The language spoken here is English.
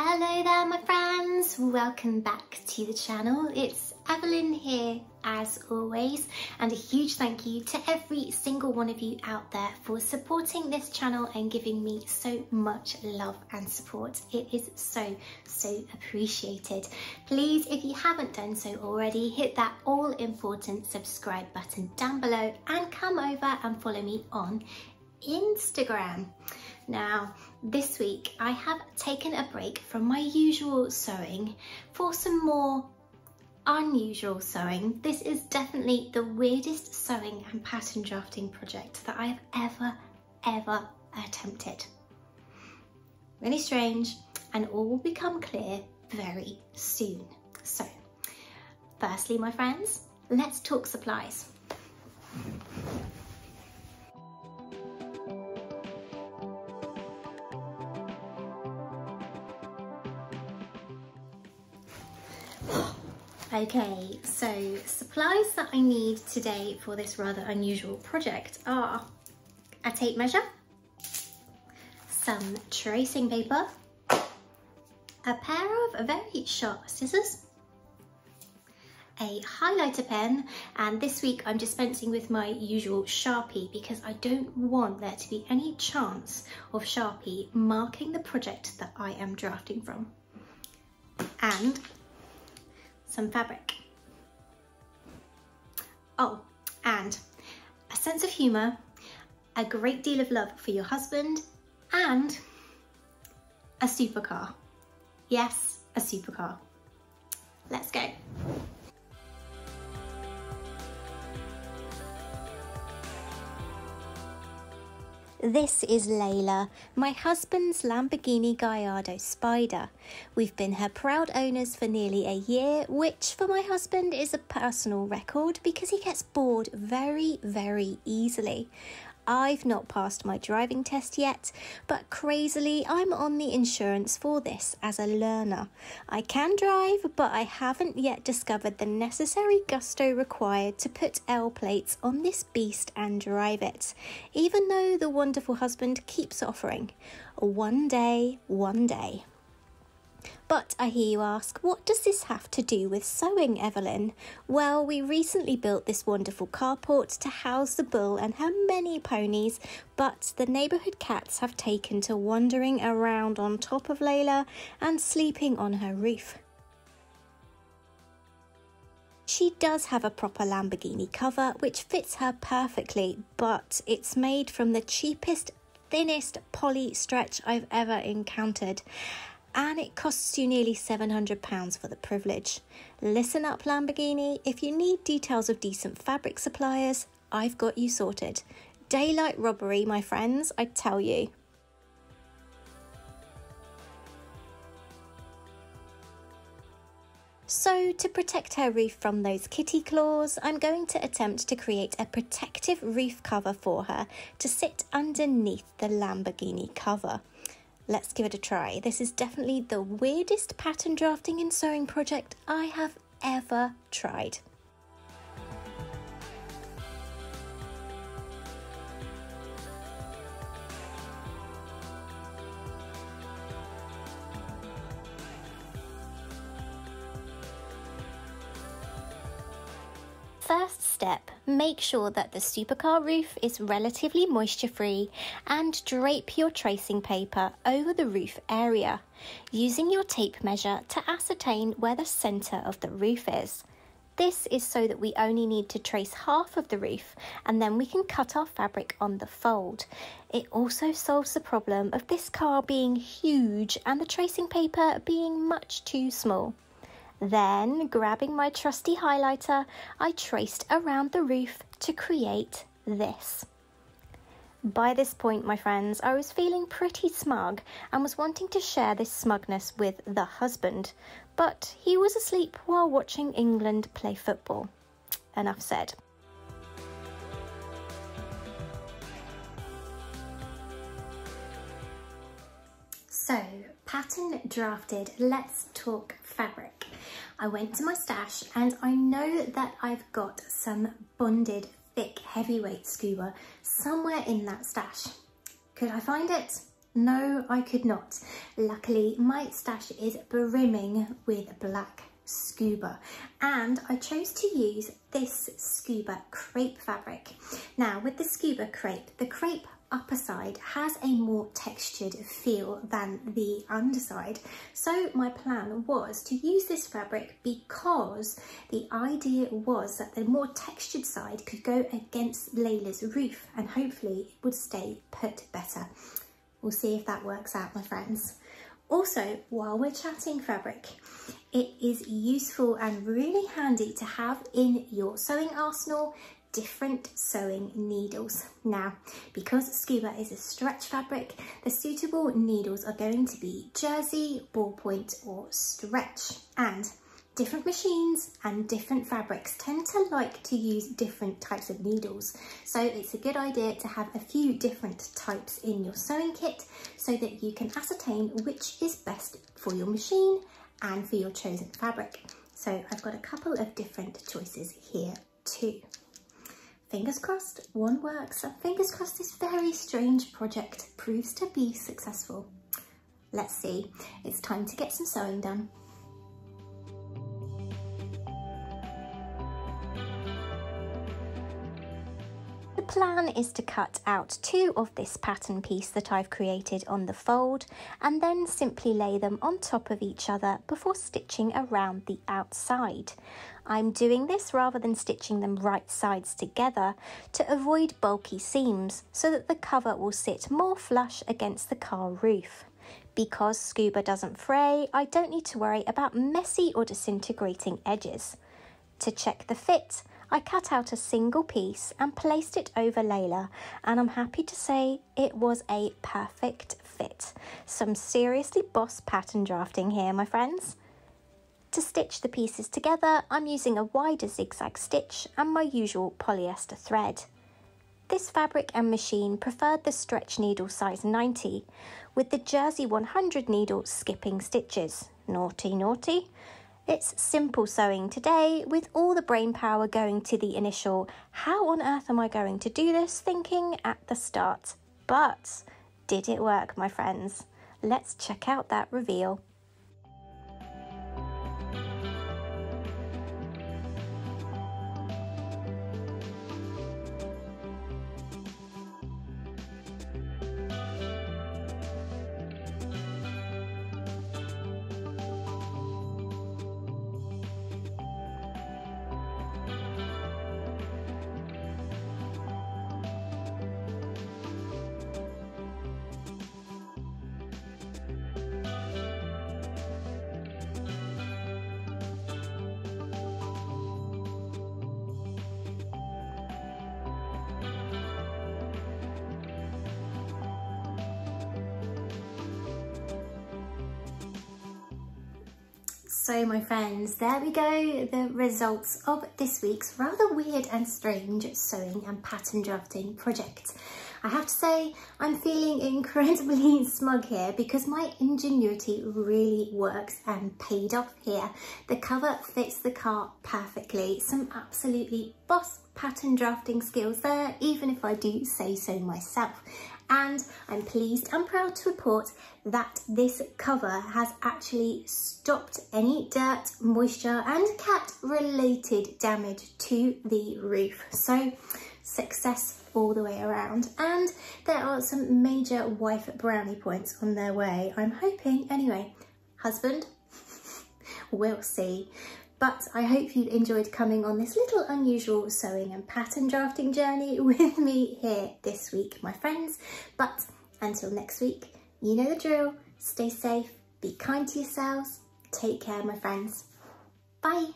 Hello there my friends, welcome back to the channel. It's Evelyn here as always and a huge thank you to every single one of you out there for supporting this channel and giving me so much love and support. It is so, so appreciated. Please, if you haven't done so already, hit that all important subscribe button down below and come over and follow me on Instagram. Now, this week I have taken a break from my usual sewing for some more unusual sewing. This is definitely the weirdest sewing and pattern drafting project that I have ever, ever attempted. Really strange and all will become clear very soon. So, firstly, my friends, let's talk supplies. Okay, so supplies that I need today for this rather unusual project are a tape measure, some tracing paper, a pair of very sharp scissors, a highlighter pen, and this week I'm dispensing with my usual Sharpie because I don't want there to be any chance of Sharpie marking the project that I am drafting from. And some fabric. Oh, and a sense of humour, a great deal of love for your husband, and a supercar. Yes, a supercar. Let's go. This is Layla, my husband's Lamborghini Gallardo Spyder. We've been her proud owners for nearly a year, which for my husband is a personal record because he gets bored very, very easily. I've not passed my driving test yet, but crazily, I'm on the insurance for this as a learner. I can drive, but I haven't yet discovered the necessary gusto required to put L plates on this beast and drive it, even though the wonderful husband keeps offering. One day, one day. But I hear you ask, what does this have to do with sewing, Evelyn? Well, we recently built this wonderful carport to house the bull and her many ponies, but the neighbourhood cats have taken to wandering around on top of Layla and sleeping on her roof. She does have a proper Lamborghini cover which fits her perfectly, but it's made from the cheapest, thinnest poly stretch I've ever encountered and it costs you nearly £700 for the privilege. Listen up, Lamborghini, if you need details of decent fabric suppliers, I've got you sorted. Daylight robbery, my friends, I tell you. So to protect her roof from those kitty claws, I'm going to attempt to create a protective roof cover for her to sit underneath the Lamborghini cover. Let's give it a try. This is definitely the weirdest pattern drafting and sewing project I have ever tried. First step, make sure that the supercar roof is relatively moisture free and drape your tracing paper over the roof area, using your tape measure to ascertain where the centre of the roof is. This is so that we only need to trace half of the roof and then we can cut our fabric on the fold. It also solves the problem of this car being huge and the tracing paper being much too small. Then, grabbing my trusty highlighter, I traced around the roof to create this. By this point, my friends, I was feeling pretty smug and was wanting to share this smugness with the husband, but he was asleep while watching England play football. Enough said. So, pattern drafted, let's talk fabric. I went to my stash and I know that I've got some bonded thick heavyweight scuba somewhere in that stash. Could I find it? No, I could not. Luckily, my stash is brimming with black scuba and I chose to use this scuba crepe fabric. Now with the scuba crepe, the crepe upper side has a more textured feel than the underside. So my plan was to use this fabric because the idea was that the more textured side could go against Layla's roof and hopefully it would stay put better. We'll see if that works out, my friends. Also, while we're chatting fabric, it is useful and really handy to have in your sewing arsenal different sewing needles. Now, because scuba is a stretch fabric, the suitable needles are going to be jersey, ballpoint or stretch. And different machines and different fabrics tend to like to use different types of needles. So it's a good idea to have a few different types in your sewing kit so that you can ascertain which is best for your machine and for your chosen fabric. So I've got a couple of different choices here too. Fingers crossed, one works. Fingers crossed this very strange project proves to be successful. Let's see, it's time to get some sewing done. Plan is to cut out two of this pattern piece that I've created on the fold and then simply lay them on top of each other before stitching around the outside. I'm doing this rather than stitching them right sides together to avoid bulky seams so that the cover will sit more flush against the car roof. Because scuba doesn't fray, I don't need to worry about messy or disintegrating edges. To check the fit, I cut out a single piece and placed it over Layla and I'm happy to say it was a perfect fit. Some seriously boss pattern drafting here, my friends. To stitch the pieces together, I'm using a wider zigzag stitch and my usual polyester thread. This fabric and machine preferred the stretch needle size 90, with the Jersey 100 needle skipping stitches. Naughty, naughty. It's simple sewing today, with all the brain power going to the initial, how on earth am I going to do this, thinking at the start. But did it work, my friends? Let's check out that reveal. So my friends, there we go, the results of this week's rather weird and strange sewing and pattern drafting project. I have to say, I'm feeling incredibly smug here because my ingenuity really works and paid off here. The cover fits the car perfectly. Some absolutely boss pattern drafting skills there, even if I do say so myself and I'm pleased and proud to report that this cover has actually stopped any dirt, moisture and cat related damage to the roof. So success all the way around and there are some major wife brownie points on their way. I'm hoping, anyway, husband, we'll see. But I hope you enjoyed coming on this little unusual sewing and pattern drafting journey with me here this week, my friends. But until next week, you know the drill. Stay safe, be kind to yourselves. Take care, my friends. Bye.